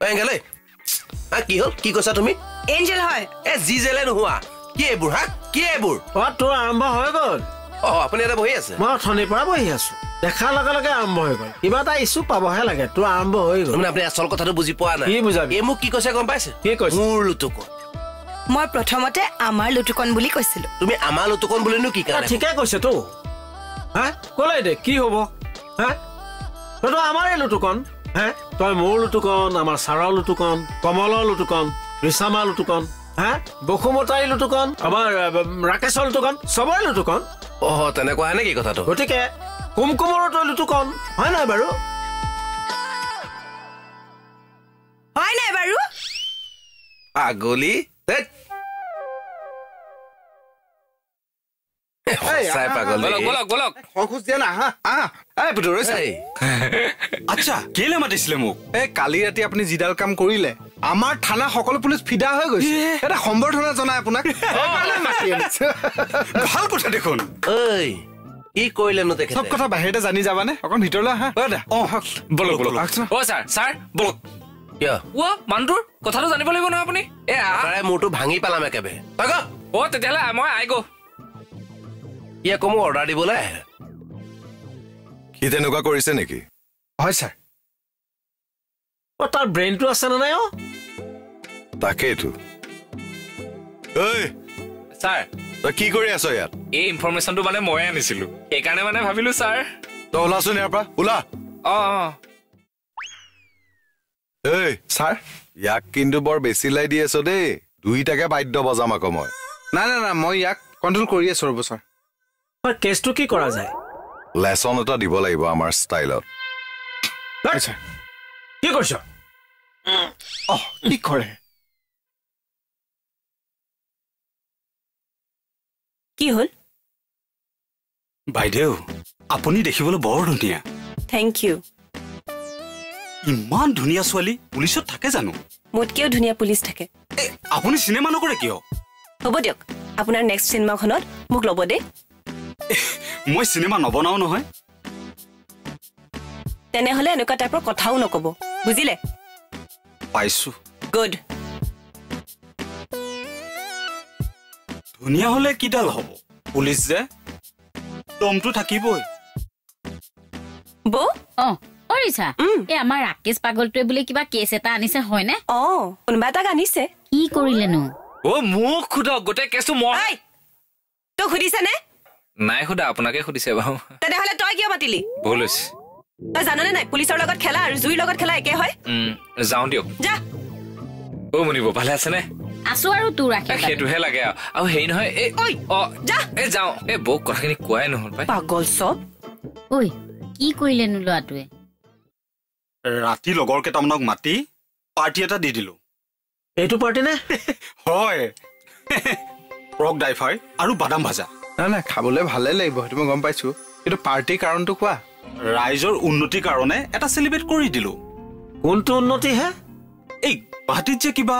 এংগেলে কি হ'ল? কি কৈছা তুমি? এঞ্জেল হয়। এ যি জেলে নোহোৱা। কি এইবোৰ হা? কি এইবোৰ? অ তোৰ আৰম্ভ হৈ গ'ল। অ আপুনি ইয়াতে বহি আছে। মই অথনিৰ পৰা বহি আছো। দেখাৰ লগে লগে আৰম্ভ হৈ গ'ল। কিবা এটা ইছ্যু পাবহে লাগে। তোৰ আৰম্ভ হৈ গ'ল। আপুনি আচল কথাটো বুজি পোৱা নাই। কি বুজাবি? এই মোক কি কৈছে গম পাইছে? কি কৈছে? মোৰ লুটুকন। মই প্ৰথমতে আমাৰ লুটুকন বুলি কৈছিলো। তুমি আমাৰ লুটুকন বুলিনো কি কাৰণে ঠিকে কৈছে তো। হা? ক'লে দে কি হ'ব? হা? তইতো আমাৰে লুটুকন। হে? তই মোৰ লুটুকন আমাৰ ছাৰৰ লুটুকন কমলৰ লুটুকন ৰিচামাৰ লুটুকন হা? বসুমতাৰী লুটুকন আমাৰ ৰাকেশৰ লুটুকন চবৰে লুটুকন অ তেনেকুৱা নেকি কথাটো? গতিকে কুমকুমৰো তই লুটুকন হয় নাই বাৰু? হয় নাই বাৰু? পাগলী আচ্ছা কেলে মাতিছিলে মোক? এই কালি ৰাতি আপুনি যিডাল কাম কৰিলে আমাৰ থানা সকলো পুলিচ ফিদা হৈ গৈছে। এটা সম্বৰ্ধনা জনাই আপোনাক। ভাল কথা দেখোন। ঐ কি কৰিলেনো চব তেখেতে কথা বাহিৰতে জানি যাবানে? অকণ ভিতৰলৈ আহা। অ অ বলক বলক আহকচোন। অ ছাৰ ছাৰ বলক। কিয়? অ মানুহটোৰ কথাটো জানিব লাগিব নহয় আপুনি। এ আ- তাৰে মূৰটো ভাঙি পেলাম একেবাৰে। অ তেতিয়াহ'লে মই আই গো আকৌ মোক অৰ্ডাৰ দিবলৈ? আহে সি তেনেকুৱা কৰিছে নেকি? হয় ছাৰ। অ তাৰ ব্ৰেইনটো আছেনে নাই অ? তাকেইতো। ঐ ছাৰ। তই কি কৰি আছ ইয়াত? এই ইনফৰমেশ্যনটো মানে ময়ে আনিছিলো। সেইকাৰণে মানে ভাবিলো ছাৰ। তই ওলাচোন ইয়াৰ পৰা? ওলা। অ অ। ঐ ছাৰ ইয়াক কিন্তু বৰ বেছি লাই দি আছ দেই। দুইটাকে বাদ্য বজাম আকৌ মই। নাই নাই নাই মই ইয়াক কণ্ট্ৰল কৰি আছো ৰ'ব ছাৰ। তাৰ কেছটো কি কৰা যায় লেচন এটা দিব লাগিব আমাৰ ষ্টাইলত কি কৰিছ অহ কি কৰে কি হ'ল বাইদেউ আপুনি দেখিবলৈ বৰ ধুনীয়া থেংক ইউ ইমান ধুনীয়া ছোৱালী পুলিচত থাকে জানো মোতকেও ধুনীয়া পুলিচ থাকে আপুনি চিনেমা নকৰে কিয় হ'ব দিয়ক আপোনাৰ নেক্সট চিনেমাখনত মোক ল'ব দেই মই চিনেমা নবনাও নহয়। তেনেহ'লে এনেকুৱা টাইপৰ কথাও নক'ব। বুজিলে? পাইছো। গুড ধুনীয়া হলে কিডাল হ'ব? পুলিচ যে? দমটো থাকিবই। বৌ? অ অ ৰিছা এই আমাৰ ৰাকেশ পাগলটোৱে বোলে কিবা কেছ এটা আনিছে হয়নে? অঁ কোনোবা এটাক আনিছে। কি কৰিলেনো? অ মোক সোধক গোটেই কেছটো মই ঐ তই সুধিছানে? নাই সোধা আপোনাকে সুধিছে বাৰু। তেনেহ'লে তই কিয় মাতিলি? ভুল হৈছে। তই জাননে নাই পুলিচৰ লগত খেলা আৰু জুইৰ লগত খেলা একে হয়? যাওঁ দিয়ক। যা। অ মুনিব ভালে আছেনে আছো আৰু তোৰ ৰাকেশ সেইটোহে লাগে আৰু। আৰু হেৰি নহয় এই ঐ, অ যা। এ যাওঁ। এই বৌক কথাখিনি কোৱাই নহল পাই। পাগল চব। ঐ কি কৰিলেনো ল'ৰাটোৱে? ৰাতি লগৰ কেইটামানক মাতি পাৰ্টি এটা দি দিলো। এইটো পাৰ্টি নে? হয়। পৰ্ক ড্ৰাইভাৰ আৰু বাদাম ভাজা। নাই নাই খাবলৈ ভালে লাগিব সেইটো মই গম পাইছো। কিন্তু পাৰ্টিৰ কাৰণটো কোৱা? ৰাইজৰ উন্নতিৰ কাৰণে এটা চেলিব্ৰেট কৰি দিলো। কোনটো উন্নতি হে? এই গুৱাহাটীত যে কিবা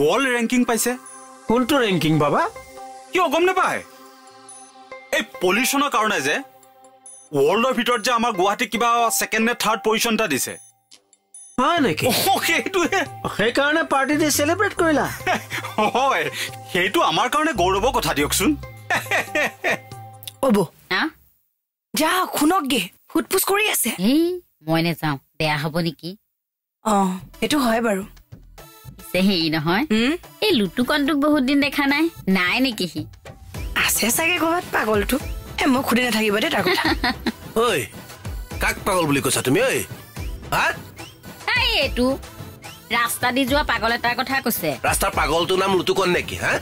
ৱৰ্ল্ড ৰেংকিং পাইছে। কোনটো ৰেংকিং বাবা? কিয় গম নাপায়? এই পলিউশ্যনৰ কাৰণে যে ৱৰ্ল্ডৰ ভিতৰত যে আমাৰ গুৱাহাটীক কিবা ছেকেণ্ড নে থাৰ্ড পজিশ্যন এটা দিছে। হয় নেকি? সেইটোহে। সেইকাৰণে পাৰ্টি দি চেলিব্ৰেট কৰিলা। হয় সেইটো আমাৰ কাৰণে গৌৰৱৰ কথা দিয়কচোন। অ বৌ। হা? যা শুনকগে সোধ পোছ কৰি আছে। মই নেযাওঁ বেয়া হ'ব নেকি? অঁ সেইটো হয় বাৰু। পিছে হেৰি নহয়। এই লুটুকনটোক বহুত দিন দেখা নাই নাই নেকি সি? আছে চাগে ক'ৰবাত পাগলটো। এ মোক সুধি নাথাকিব দেই তাৰ কথা। ঐ কাক পাগল বুলি কৈছা তুমি ঐ? হা? এই এইটো ৰাস্তা দি যোৱা পাগল এটাৰ কথা কৈছে। ৰাস্তাৰ পাগলটোৰ নাম লুটুকন নেকি হা?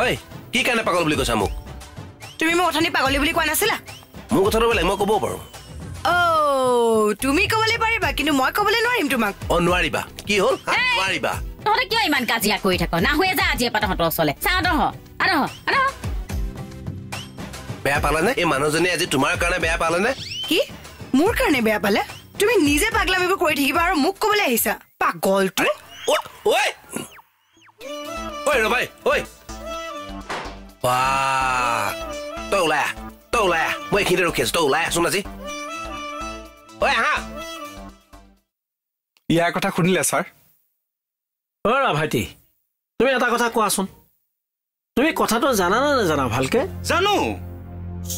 ঐ কি কাৰণে পাগল বুলি কৈছা মোক? তুমি মোক অথনি পাগলী বুলি কোৱা নাছিলা? মোৰ কথাটো বেলেগ মই ক'ব পাৰোঁ। অ' তুমি ক'বলৈ পাৰিবা কিন্তু মই ক'বলৈ নোৱাৰিম তোমাক। অ নোৱাৰিবা। কি হ'ল? নোৱাৰিবা। তহঁতে কিয় ইমান কাজিয়া কৰি থাক? নাহুৱে যা আজিয়ে পৰা তহঁতৰ ওচৰলে। চা আদহ আদহ আদহ। বেয়া পালেনে? এই মানুহজনী আজি তোমাৰ কাৰণে বেয়া পালেনে? কি? মোৰ কাৰণে বেয়া পালে? তুমি নিজে পাগলামিবোৰ কৰি থাকিবা আৰু মোক ক'বলৈ আহিছা। পাগলটো? ঐ ঐ! ঐ ৰবাই ঐ! বা তই ওলাই আহ তই ওলাই আহ মই এইখিনিতে ৰখি আছো তই ওলাই আছোন আজি ঐ আহা ইয়াৰ কথা শুনিলে ছাৰ অৰা ভাইটি তুমি এটা কথা কোৱাচোন তুমি কথাটো জানা নে নাজানা ভালকে জানো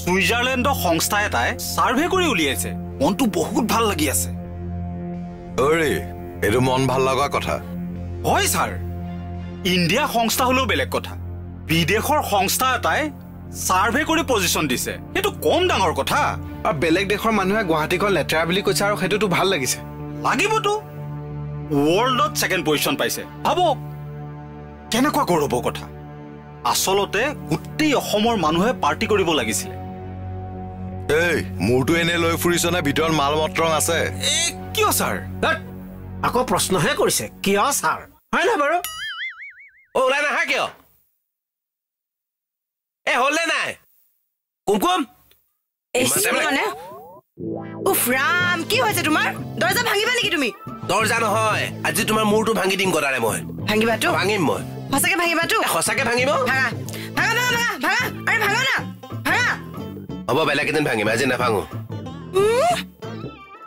ছুইজাৰলেণ্ডৰ সংস্থা এটাই ছাৰ্ভে কৰি উলিয়াইছে। মনটো বহুত ভাল লাগি আছে। অৰে এইটো মন ভাল লগা কথা। হয় ছাৰ। ইণ্ডিয়া সংস্থা হলেও বেলেগ কথা। বিদেশৰ সংস্থা এটাই ছাৰ্ভে কৰি পজিশ্যন দিছে। সেইটো কম ডাঙৰ কথা। আৰু বেলেগ দেশৰ মানুহে গুৱাহাটীখন লেতেৰা বুলি কৈছে আৰু সেইটোতো ভাল লাগিছে। লাগিবতো। ৱৰ্ল্ডত ছেকেণ্ড পজিশ্যন পাইছে। ভাবক কেনেকুৱা গৌৰৱৰ কথা? আচলতে গোটেই অসমৰ মানুহে পাৰ্টি কৰিব লাগিছিলে। এই মোৰতো এনে লৈ ফুৰিছনে ভিতৰত মাল মত্ৰ আছে। এ কিয় ছাৰ? আকৌ প্ৰশ্নহে কৰিছে। কিয় ছাৰ? হয় নাই বাৰু? ওলাই নাহা কিয়? এ হ'লনে নাই? কুমকুম? উফ ৰাম কি হৈছে তোমাৰ? দৰ্জা ভাঙিবা নেকি তুমি? দৰ্জা নহয় আজি তোমাৰ মূৰটো ভাঙি দিম গদাৰে মই। ভাঙিবাতো ভাঙিম মই। সঁচাকে ভাঙিবাতো সঁচাকে ভাঙিব? ভাঙা। ভাঙা ভাঙা ভাঙা ভাঙা। আৰে ভাঙা না ভাঙা। হ'ব বেলেগ এদিন ভাঙিম আজি নাভাঙো।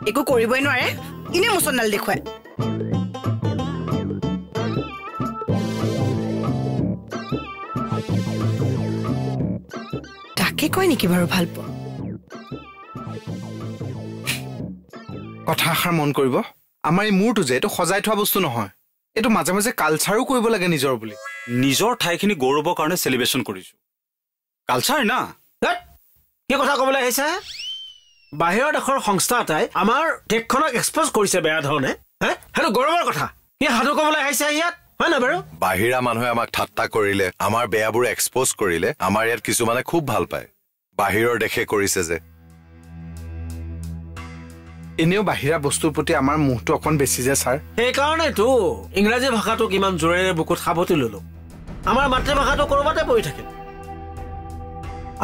একো কৰিবই নোৱাৰে। এনে মুচনডাল দেখুৱাই। কয় নেকি বাৰু ভাল পোৱা? কথা এষাৰ মন কৰিব। আমাৰ এই মূৰটো যে এইটো সজাই থোৱা বস্তু নহয়। এইটো মাজে মাজে কালচাৰো কৰিব লাগে নিজৰ বুলি। নিজৰ ঠাইখিনি গৌৰৱৰ কাৰণে চেলিব্ৰেশ্যন কৰিছো। কালচাৰ না? কি কথা ক'বলৈ আহিছা? বাহিৰৰ দেশৰ সংস্থা এটাই আমাৰ দেশখনক এক্সপ'জ কৰিছে বেয়া ধৰণে। হে? সেইটো গৌৰৱৰ কথা। কি সাধু ক'বলৈ আহিছা ইয়াত? হয় নাই বাৰু? বাহিৰা মানুহে আমাক ঠাট্টা কৰিলে আমাৰ বেয়াবোৰ এক্সপ'জ কৰিলে আমাৰ ইয়াত কিছুমানে খুব ভাল পায়। বাহিৰৰ দেশে কৰিছে যে। এনেও বাহিৰা বস্তুৰ প্ৰতি আমাৰ মোহটো অকণ বেছি যে ছাৰ। সেইকাৰণেতো ইংৰাজী ভাষাটোক ইমান জোৰেৰে বুকুত সাৱটি ললো। আমাৰ মাতৃভাষাটো ক'ৰবাতে পৰি থাকে।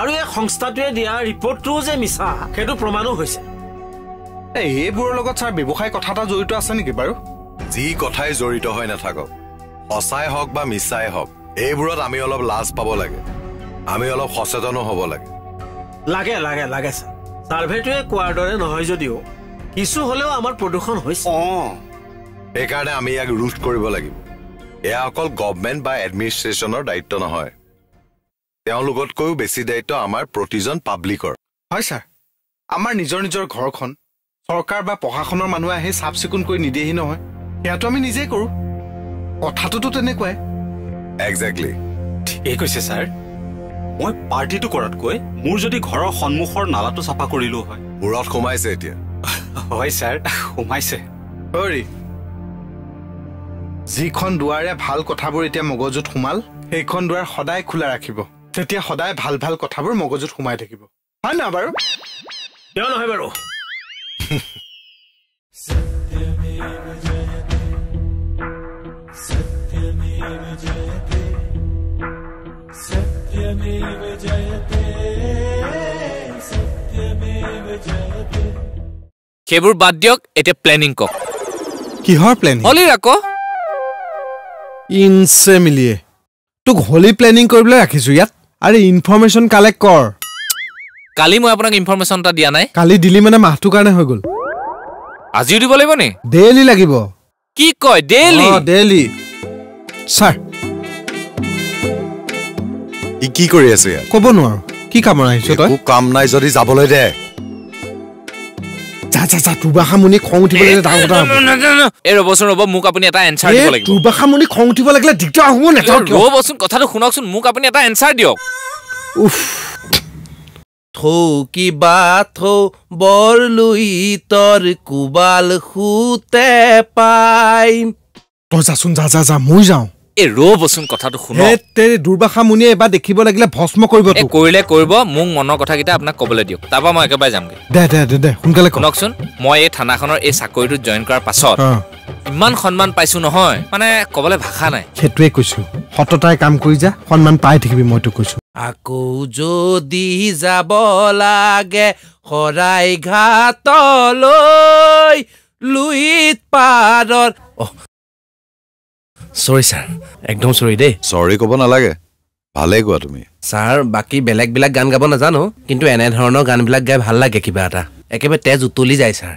আৰু এই সংস্থাটোৱে দিয়া ৰিপৰ্টটোও যে মিছা সেইটো প্ৰমাণো হৈছে। এই এইবোৰৰ লগত ছাৰ ব্যৱসায় কথা এটা জড়িত আছে নেকি বাৰু? যি কথাই জড়িত হৈ নাথাকক। সঁচাই হওক বা মিছাই হওক এইবোৰত আমি অলপ লাজ পাব লাগে। আমি অলপ সচেতনো হ'ব লাগে। লাগে লাগে লাগে ছাৰ। ছাৰ্ভেটোৱে কোৱাৰ দৰে নহয় যদিও কিছু হ'লেও আমাৰ প্ৰদূষণ হৈছে। অঁ সেইকাৰণে আমি ইয়াক ৰোধ কৰিব লাগিব। এয়া অকল গভমেণ্ট বা এডমিনিষ্ট্ৰেশ্যনৰ দায়িত্ব নহয়। তেওঁলোকতকৈও বেছি দায়িত্ব আমাৰ প্ৰতিজন পাব্লিকৰ। হয় ছাৰ আমাৰ নিজৰ নিজৰ ঘৰখন চৰকাৰ বা প্ৰশাসনৰ মানুহে আহি চাফ চিকুণ কৰি নিদিয়েহি নহয়। সেয়াটো আমি নিজেই কৰোঁ। কথাটোতো তেনেকুৱাই। একজেক্টলি ঠিকেই কৈছে ছাৰ। মই পাৰ্টিটো কৰাতকৈ মোৰ যদি ঘৰৰ সন্মুখৰ নালাটো চাফা কৰিলো হয়। মূৰত সোমাইছে এতিয়া। হয় ছাৰ সোমাইছে। হৰি। যিখন দুৱাৰে ভাল কথাবোৰ এতিয়া মগজুত সোমাল সেইখন দুৱাৰ সদায় খোলা ৰাখিব। তেতিয়া সদায় ভাল ভাল কথাবোৰ মগজুত সোমাই থাকিব। হয় নহয় বাৰু? কিয় নহয় বাৰু? সেইবোৰ বাদ দিয়ক এতিয়া প্লেনিং কওক। কিহৰ প্লেনিং হলিৰ আকৌ। ইনচে মিলিয়ে। তোক হোলী প্লেনিং কৰিবলৈ ৰাখিছো ইয়াত। আৰে ইনফৰমেশ্যন কালেক্ট কৰ। কালি মই আপোনাক ইনফৰমেশ্যন এটা দিয়া নাই। কালি দিলি মানে মাহটোৰ কাৰণে হৈ গ'ল। আজিও দিব লাগিব নি? ডেইলি লাগিব। কি কয় ডেইলি ডেইলি ছাৰ ই কি কৰি আছে ক'ব নোৱাৰো। কি কামত আহিছ তই? কাম নাই যদি যাবলৈ দে। যা যা যা দুবাষা মুনি খং উঠিব লাগিলে ডাঙৰ কথা হ'ব। এই ৰ'বচোন ৰ'ব মোক আপুনি এটা এনচাৰ দিব এই লাগিব। দুবাষা মুনি খং উঠিব লাগিলে দিগদাৰ হ'ব নেথাক কিয়? ৰ'বচোন কথাটো শুনকচোন মোক আপুনি এটা এনচাৰ দিয়ক। উফ। থৌ কিবা থৌ বৰ লুই তৰ কোবাল সুতে পাই। তই যাচোন যা যা যা মই যাওঁ। এই ৰ'বচোন কথাটো শুনক। তেৰি দুৰ্বাষা মুনিয়ে এবাৰ দেখিব লাগিলে ভস্ম কৰিব কৰিলে কৰিব মোক মনৰ কথাকেইটা আপোনাক ক'বলৈ দিয়ক। তাৰপৰা মই একেবাৰে যামগৈ। দে দে দে দে সোনকালে শুনকচোন মই এই থানাখনৰ এই চাকৰিটোত জইন কৰাৰ পাছত ইমান সন্মান পাইছো নহয় মানে ক'বলৈ ভাষা নাই। সেইটোৱে কৈছো। সততাই কাম কৰি যা সন্মান পাই থাকিবি মই তোক কৈছো। আকৌ যদি যাব লাগে শৰাই ঘাটলৈ লুইত পাৰৰ চৰি ছাৰ একদম চৰি দেই। চৰি ক'ব নালাগে। ভালেই কোৱা তুমি। ছাৰ বাকী বেলেগ বেলেগ গান গাব নাজানো কিন্তু এনেধৰণৰ গানবিলাক গাই ভাল লাগে কিবা এটা। একেবাৰে তেজ উতলি যায় ছাৰ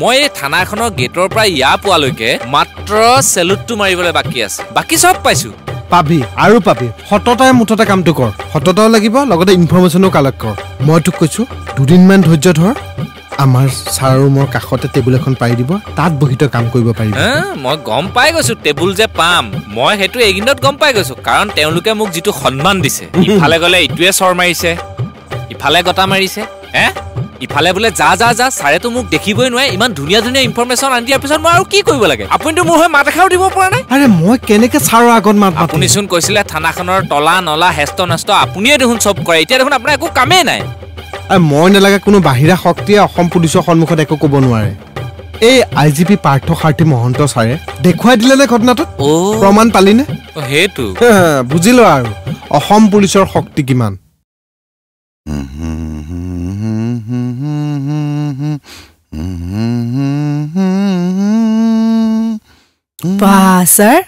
মই এই থানাখনৰ গেটৰ পৰা ইয়াৰ পোৱালৈকে মাত্ৰ চেলুটটো মাৰিবলৈ বাকী আছে। বাকী চব পাইছো। পাবি আৰু পাবি। সততাই মুঠতে কামটো কৰ। সততাও লাগিব লগতে ইনফৰমেশ্যনো কালেক্ট কৰ। মই তোক কৈছোঁ দুদিনমান ধৈৰ্য ধৰ। আমাৰ ছাৰ ৰুমৰ কাষতে টেবুল এখন পাৰি দিব তাত বহি তই কাম কৰিব পাৰিবি। মই গম পাই গৈছো টেবুল যে পাম। মই সেইটো এইকেইদিনত গম পাই গৈছো কাৰণ তেওঁলোকে মোক যিটো সন্মান দিছে ইফালে গ'লে ইটোৱে চৰ মাৰিছে ইফালে গটা মাৰিছে হে? ইফালে বোলে যা যা যা ছাৰেতো মোক দেখিবই নোৱাৰে ইমান ধুনীয়া ধুনীয়া ইনফৰমেশ্যন আনি দিয়াৰ পিছত মই আৰু কি কৰিব লাগে? আপুনিতো মোৰ হৈ মাত এষাৰো দিব পৰা নাই। আৰে মই কেনেকে ছাৰৰ আগত মাত আপুনিচোন কৈছিলে থানাখনৰ তলা নলা হেষ্ট নষ্ট আপুনিয়ে দেখোন চব কৰে। এতিয়া দেখোন আপোনাৰ একো কামেই নাই। মই নালাগে কোনো বাহিৰা শক্তিয়ে অসম পুলিচৰ সন্মুখত একো ক'ব নোৱাৰে। এই I G P Partha Sarathi Mahanta ছাৰে দেখুৱাই দিলে নে ঘটনাটোত প্ৰমাণ পালিনে? সেইটো। বুজিলো আৰু। অসম পুলিচৰ শক্তি কিমান? বা ছাৰ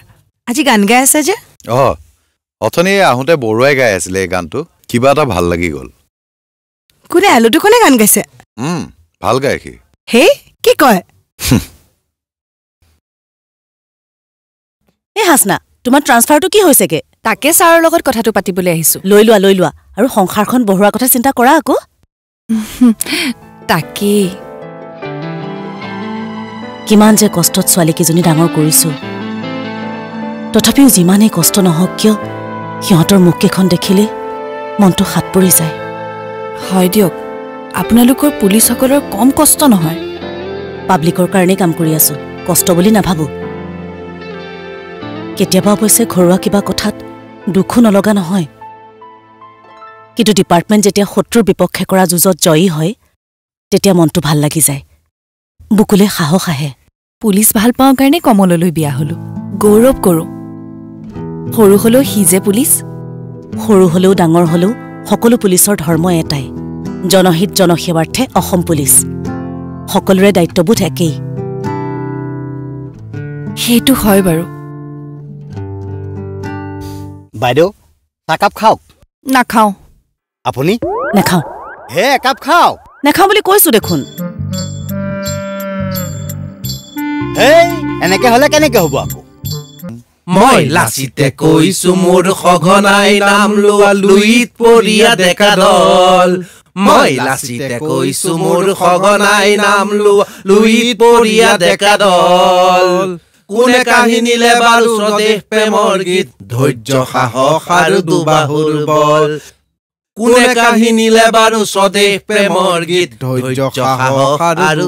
আজি গান গাই আছে যে? অ অথনি আহোঁতে বৰুৱাই গাই আছিলে এই গানটো। কিবা এটা ভাল লাগি গ'ল। কোনে আলুটো কোনে গান গাইছে? ভাল গায় সি। হেই কি কয়? এই হাচনা তোমাৰ ট্ৰান্সফাৰটো কি হৈছেগে? তাকে ছাৰৰ লগত কথাটো পাতিবলৈ আহিছো। লৈ লোৱা লৈ লোৱা। আৰু সংসাৰখন বঢ়োৱাৰ কথা চিন্তা কৰা আকৌ। তাকেই। কিমান যে কষ্টত ছোৱালীকেইজনী ডাঙৰ কৰিছো। তথাপিও যিমানেই কষ্ট নহওক কিয় সিহঁতৰ মুখকেইখন দেখিলেই মনটো সাত পৰি যায়। হয় দিয়ক আপোনালোকৰ পুলিচসকলৰ কম কষ্ট নহয়। পাব্লিকৰ কাৰণেই কাম কৰি আছো কষ্ট বুলি নাভাবো। কেতিয়াবা অৱশ্যে ঘৰুৱা কিবা কথাত দুখো নলগা নহয়। কিন্তু ডিপাৰ্টমেণ্ট যেতিয়া শত্ৰুৰ বিপক্ষে কৰা যুঁজত জয়ী হয় তেতিয়া মনটো ভাল লাগি যায়। বুকুলে সাহস আহে। পুলিচ ভাল পাওঁ কাৰণে কমললৈ বিয়া হলো। গৌৰৱ কৰোঁ। সৰু হলেও সি যে পুলিচ সৰু হলেও ডাঙৰ হলেও সকলো পুলিচৰ ধৰ্ম এটাই। জনহিত জনসেৱাৰ্থে অসম পুলিচ। সকলোৰে দায়িত্ববোধ একেই। সেইটো হয় বাৰু। বাইদেউ চাহকাপ খাওক। নাখাওঁ। আপুনি? নেখাওঁ। হে একাপ খাওক। নেখাওঁ বুলি কৈছো দেখোন। হেই এনেকে হলে কেনেকে হ'ব আকৌ? মই লাচিতে কৈছো মোৰ সঘনাই নাম লোৱা লুইত পৰিয়া ডেকা দল। মই লাচিতে কৈছো মোৰ সঘনাই নাম লোৱা লুইত পৰিয়া ডেকা দল। কোনে কাহিনীলে বাৰু স্বদেশ প্ৰেমৰ গীত ধৈৰ্য সাহস আৰু দুবাহুৰ বল। কোনে কাহিনীলে বাৰু স্বদেশ প্ৰেমৰ গীত? ধৈৰ্য সাহস আৰু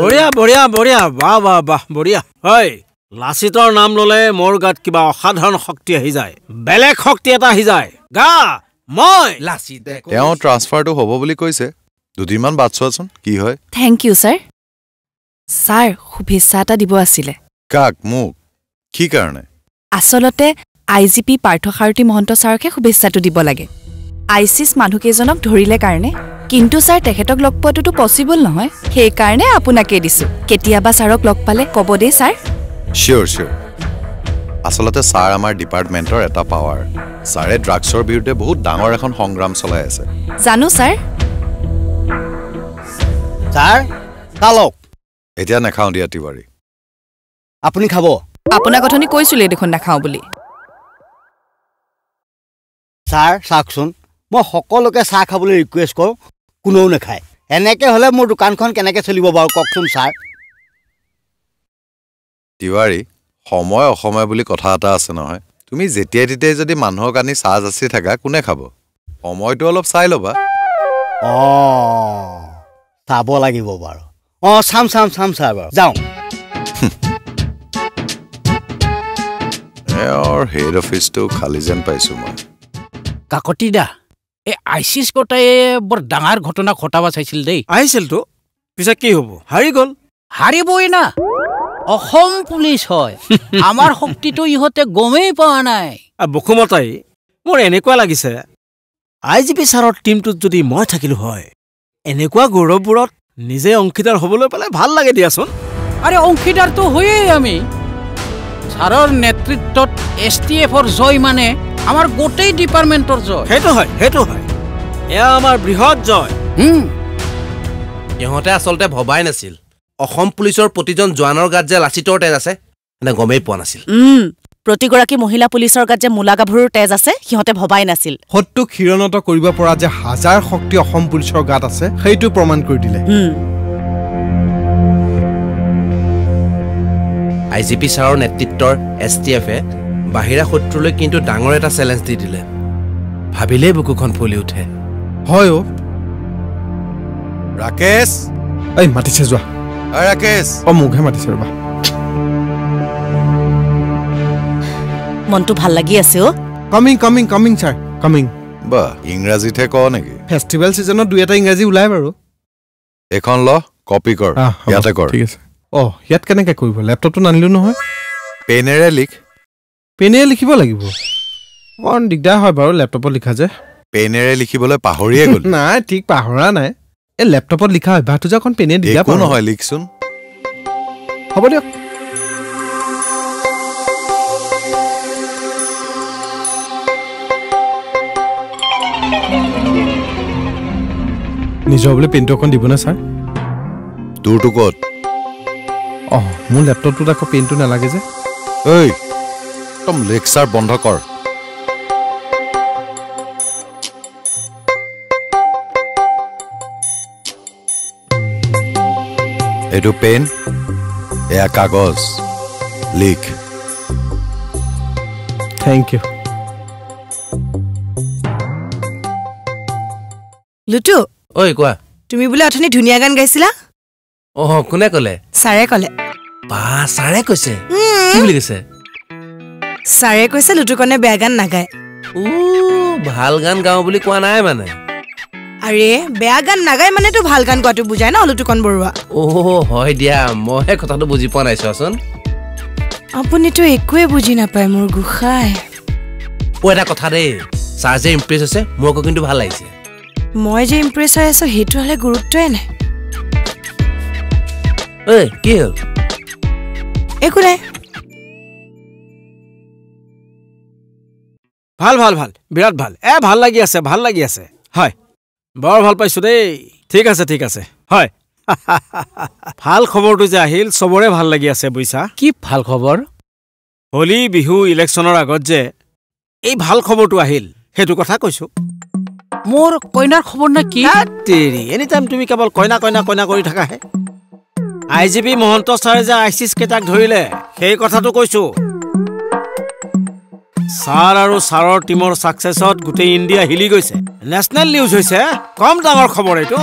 বঢ়িয়া বঢ়িয়া বঢ়িয়া। বাহ বাহ বাহ বঢ়িয়া। হয় লাচিতৰ নাম ললে মোৰ গাত কিবা অসাধাৰণ শক্তি আহি যায়। বেলেগ শক্তি এটা আহি যায়। গা মই। লাচিতে তেওঁ ট্ৰান্সফাৰটো হ'ব বুলি কৈছে। দুদিনমান বাট চোৱাচোন কি হয়? থেংক ইউ ছাৰ ছাৰ শুভেচ্ছা এটা দিব আছিলে। কাক মোক? কি কাৰণে? আচলতে I G P Parthasarathi Mahanta ছাৰকহে শুভেচ্ছাটো দিব লাগে। আই চিছ মানুহকেইজনক ধৰিলে কাৰণে। কিন্তু ছাৰ তেখেতক লগ পোৱাটোতো পচিবল নহয়। সেইকাৰণে আপোনাকে দিছো। কেতিয়াবা ছাৰক লগ পালে ক'ব দেই ছাৰ। চিয়'ৰ চিয়'ৰ আচলতে ছাৰ আমাৰ ডিপাৰ্টমেণ্টৰ এটা পাৱাৰ ছাৰে ড্ৰাগছৰ বিৰুদ্ধে বহুত ডাঙৰ এখন সংগ্ৰাম চলাই আছে। জানো ছাৰ। ছাৰ চালক এতিয়া নাখাওঁ দিয়া তিৱাৰী। আপুনি খাব। আপোনাক অথনি কৈছিলেই দেখোন নাখাওঁ বুলি। ছাৰ চাওকচোন। মই সকলোকে চাহ খাবলৈ ৰিকুৱেষ্ট কৰোঁ কোনেও নাখায়। এনেকে হ'লে মোৰ দোকানখন কেনেকে চলিব বাৰু কওকচোন ছাৰ। তিৱাৰী সময় অসময় বুলি কথা এটা আছে নহয়। তুমি যেতিয়াই তেতিয়াই যদি মানুহক আনি চাহ যাচি থাকা কোনে খাব? সময়টো অলপ চাই ল'বা। অঁ চাব লাগিব বাৰু। অঁ চাম চাম চাম ছাৰ বাৰু। যাওঁ। এওঁৰ হেড অফিচটো খালী যেন পাইছোঁ মই। কাকতি দা এই আই চি স্কটাই বৰ ডাঙৰ ঘটনা ঘটাব চাইছিল দেই। আহিছিলতো? পিছে কি হ'ব? হাৰি গ'ল? হাৰিবই না। অসম পুলিচ হয়। আমাৰ শক্তিটো ইহঁতে গমেই পোৱা নাই। বসুমতাই মোৰ এনেকুৱা লাগিছে। আই জি পি ছাৰৰ টীমটোত যদি মই থাকিলো হয় এনেকুৱা গৌৰৱবোৰত নিজে অংশীদাৰ হ'বলৈ পালে ভাল লাগে দিয়াচোন। আৰে অংশীদাৰটো হয়েই আমি। ছাৰৰ নেতৃত্বত এছ টি এফৰ জয় মানে আমাৰ গোটেই ডিপাৰ্টমেণ্টৰ জয়। সেইটো হয় সেইটো হয়। এয়া আমাৰ বৃহৎ জয়। হুম, সিহঁতে আচলতে ভবাই নাছিল। অসম পুলিচৰ প্ৰতিজন জোৱানৰ গাত যে লাচিতৰ তেজ আছে এনে গমেই পোৱা নাছিল। প্ৰতিগৰাকী মহিলা পুলিচৰ গাত যে মূলা গাভৰুৰ তেজ আছে সিহঁতে ভবাই নাছিল। সত্যক শিৰণত কৰিব পৰা যে হাজাৰ শক্তি অসম পুলিচৰ গাত আছে সেইটো প্ৰমাণ কৰি দিলে। আই জি পি ছাৰৰ নেতৃত্বৰ এছ টি এফে বাহিৰা শত্ৰুলৈ কিন্তু ডাঙৰ এটা চেলেঞ্জ দি দিলে। ভাবিলেই বুকুখন ফুলি উঠে। হয় অ' ৰাকেশ! এই মাতিছে যোৱা। ৰাকেশ! অ' মোকহে মাতিছে ৰ'বা। মনটো ভাল লাগি আছে অ' coming coming coming sir coming বা ইংৰাজীতহে কওঁ নেকি? ফেষ্টিভেল ছিজনত দুই এটা ইংৰাজী ওলাই বাৰু। এইখন ল কপি কৰ ইয়াতে কৰ। ঠিক আছে। অ' ইয়াত কেনেকৈ কৰিব? লেপটপটো নানিলোঁ নহয়। পেনেৰে লিখ। পেনে লিখিব লাগিব। অকণ দিগদাৰ হয় বাৰু লেপটপত লিখা যে। পেনেৰে লিখিবলৈ পাহৰিয়ে গ'ল। নাই ঠিক পাহৰা নাই। এই লেপটপত লিখা অভ্যাসটো যে অকণ পেনে দিগদাৰ পাওঁ। নহয় লিখচোন। হ'ব দিয়ক। নিজৰ বোলে পেনটো অকণ দিবনে ছাৰ? তোৰটো ক'ত? অঁ মোৰ লেপটপটোত আকৌ পেনটো নালাগে যে। ঐ একদম লেকচাৰ বন্ধ কৰ এইটো পেন এয়া কাগজ লিখ থেংক ইউ লুটু ঐ কোৱা। তুমি বোলে অথনি ধুনীয়া গান গাইছিলা? অহ কোনে ক'লে? ছাৰে ক'লে। বা ছাৰে কৈছে। কি বুলি কৈছে? ছাৰে কৈছে লুটুকনে বেয়া গান নাগায়। ভাল গান গাওঁ বুলি কোৱা নাই মানে। আৰে বেয়া গান নাগায় মানেতো ভাল গান গোৱাটো বুজাই ন লুটুকন বৰুৱা? অ' হয় দিয়া মইহে কথাটো বুজি পোৱা নাই চোৱাচোন। আপুনিতো একোৱে বুজি নাপায় মোৰ গোসাই। অ' এটা কথা দেই ছাৰ যে ইমপ্ৰেছ হৈছে মোৰ আকৌ কিন্তু ভাল লাগিছে। মই যে ইমপ্ৰেছ হৈ আছো সেইটো হ'লে গুৰুত্বই নাই। ঐ কি হ'ল? একো নাই ভাল ভাল ভাল বিৰাট ভাল। এ ভাল লাগি আছে ভাল লাগি আছে। হয়। বৰ ভাল পাইছো দেই। ঠিক আছে ঠিক আছে। হয়। ভাল খবৰটো যে আহিল চবৰে ভাল লাগি আছে বুজিছা কি ভাল খবৰ? হোলী বিহু ইলেকশ্যনৰ আগত যে এই ভাল খবৰটো আহিল সেইটো কথা কৈছো। মোৰ কইনাৰ খবৰ নে কি? তেৰি এনি টাইম তুমি কেৱল কইনা কইনা কইনা কৰি থাকাহে আই জি পি মহন্ত ছাৰে যে আই চি কেইটাক ধৰিলে সেই কথাটো কৈছো। ছাৰ আৰু ছাৰৰ টীমৰ ছাকচেছত গোটেই ইণ্ডিয়া হিলি গৈছে। নেশ্যনেল নিউজ হৈছে কম ডাঙৰ খবৰ এইটো।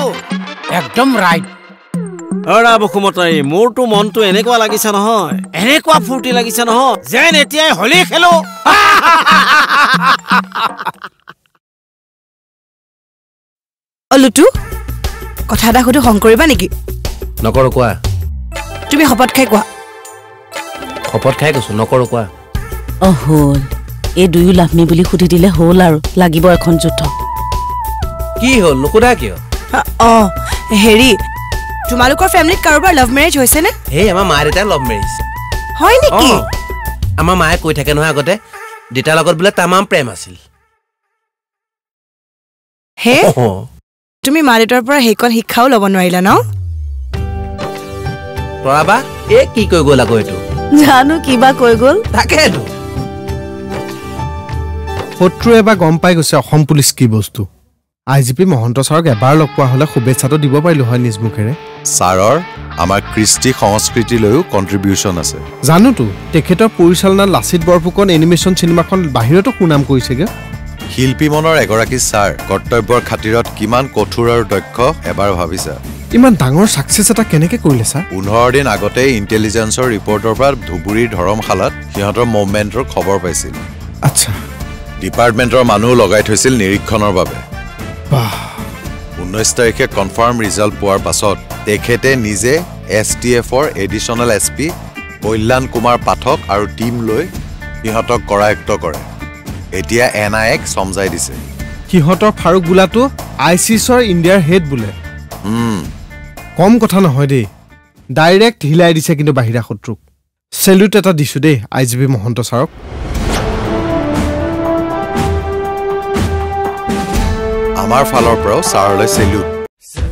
একদম ৰাইট অৰা বসুমতাৰী মোৰতো মনটো এনেকুৱা লাগিছে নহয়। এনেকুৱা ফূৰ্তি লাগিছে নহয় যেন এতিয়াই হলি খেলো। অ লুটু কথা এটা সুধো খং কৰিবা নেকি? নকৰো কোৱা। তুমি শপত খাই কোৱা? শপত খাই কৈছো নকৰো কোৱা। অ হ'ল। এই দুয়ো লাভমি বুলি সুধি দিলে হ'ল আৰু লাগিব এখন যুদ্ধ। কি হ'ল নুসুধা কিয়? অ হেৰি তোমালোকৰ ফেমিলিত কাৰোবাৰ লাভ মেৰেজ হৈছেনে? সেই আমাৰ মা দেউতাই লভ মেৰিজ হয় নেকি? আমাৰ মায়ে কৈ থাকে নহয় আগতে দেউতাৰ লগত বোলে তামাম প্ৰেম আছিল। হে? তুমি মা দেউতাৰ পৰা সেইকণ শিক্ষাও ল'ব নোৱাৰিলা ন? তৰাবা এই কি কৈ গ'ল আকৌ এইটো? জানো কিবা কৈ গ'ল। তাকেতো। শত্ৰুৱে এবাৰ গম পাই গৈছে অসম পুলিচ কি বস্তু। আই জি পি মহন্ত ছাৰক এবাৰ লগ পোৱা হ'লে শুভেচ্ছাটো দিব পাৰিলো হয় নিজ মুখেৰে। ছাৰৰ আমাৰ কৃষ্টি সংস্কৃতিলৈও কণ্ট্ৰিবিউশ্যন আছে। জানোতো তেখেতৰ পৰিচালনাত লাচিত বৰফুকন এনিমেশ্যন চিনেমাখন বাহিৰতো সুনাম কৰিছেগৈ শিল্পী মনৰ এগৰাকী ছাৰ কৰ্তব্যৰ খাতিৰত কিমান কঠোৰ আৰু দক্ষ এবাৰ ভাবিছা। ইমান ডাঙৰ ছাকচেছ এটা কেনেকৈ কৰিলে ছাৰ? পোন্ধৰ দিন আগতে ইণ্টেলিজেন্সৰ ৰিপৰ্টৰ পৰা ধুবুৰীৰ ধৰমশালাত সিহঁতৰ মুভমেণ্টৰ খবৰ পাইছিল। আচ্ছা। ডিপাৰ্টমেণ্টৰ মানুহ লগাই থৈছিল নিৰীক্ষণৰ বাবে। ঊনৈছ তাৰিখে কনফাৰ্ম ৰিজাল্ট পোৱাৰ পাছত তেখেতে নিজে এছ টি এফৰ additional S P Kalyan Kumar Pathak আৰু টীম লৈ সিহঁতক কৰায়ত্ব কৰে। এতিয়া এন আই এক চমজাই দিছে। সিহঁতৰ ফাৰুক বোলাটো আই চি এছৰ ইণ্ডিয়াৰ হেড বোলে। কম কথা নহয় দেই। ডাইৰেক্ট হিলাই দিছে কিন্তু বাহিৰা শত্ৰুক। চেলুট এটা দিছোঁ দেই আই জি পি মহন্ত ছাৰক। আমাৰ ফালৰ পৰাও ছাৰলৈ চেল্যুট